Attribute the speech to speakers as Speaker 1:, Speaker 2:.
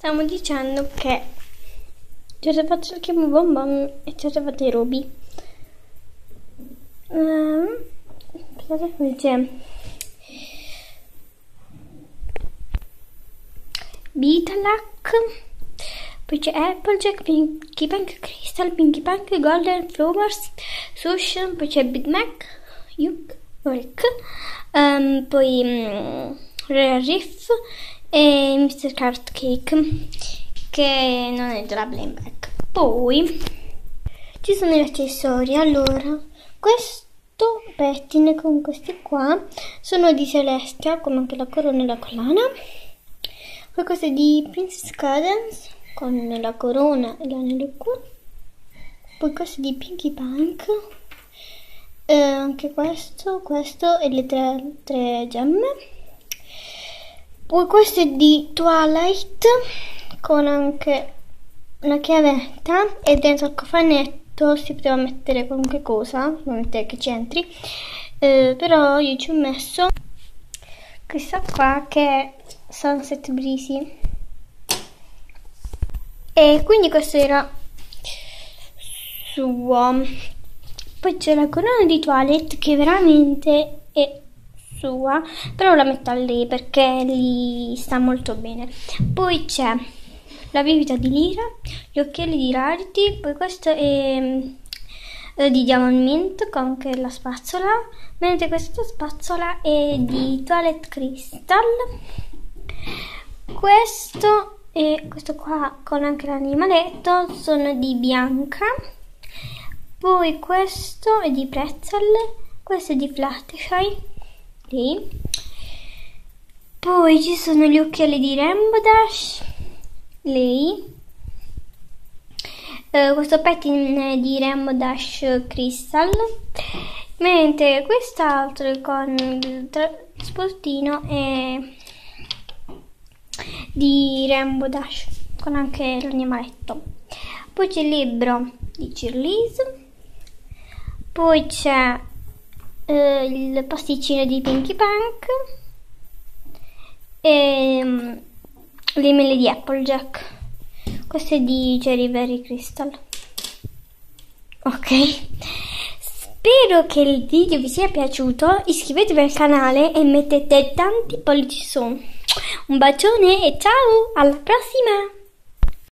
Speaker 1: Stiamo dicendo che ci avete fatto il chiamo bonbon e fatto i rubi. Um, cosa c'è? Bitalac, poi c'è Applejack, Pinky Punk, Crystal, Pinky Punk, Golden Flowers, Sushi, poi c'è Big Mac, Yuk, Rick, um, poi um, Riff e Mr. Cart Cake che non è della Blameback. Poi ci sono gli accessori. Allora, questo pettine con questi qua sono di Celestia, come anche la corona e la collana. Poi questo è di Princess Cadence con la corona e l'anello qua. Poi questo è di Pinky Punk. Eh, anche questo, questo e le tre, tre gemme. Poi questo è di Twilight con anche una chiavetta e dentro il cofanetto si poteva mettere qualunque cosa, ovviamente che c'entri, eh, però io ci ho messo questa qua che è Sunset Breezy e quindi questo era suo. Poi c'è la corona di toilette che veramente è sua, però la metto a lei perché gli sta molto bene. Poi c'è la bibita di Lira, gli occhiali di Rarity, poi questo è eh, di Diamond Mint con anche la spazzola, mentre questa spazzola è di Toilet Crystal. Questo e questo qua con anche l'animaletto sono di Bianca. Poi questo è di Pretzel, questo è di Fluttershy lì. Poi ci sono gli occhiali di Rainbow Dash, lei. Uh, questo pettine di Rainbow Dash Crystal, mentre quest'altro con il trasportino è di Rainbow Dash con anche l'animaletto. Poi c'è il libro di Cheerlease, poi c'è eh, il pasticcino di Pinky Punk e um, le mele di Applejack. Questo è di Cherry Berry Crystal. Ok. Spero che il video vi sia piaciuto. Iscrivetevi al canale e mettete tanti pollici su. Un bacione e ciao! Alla prossima!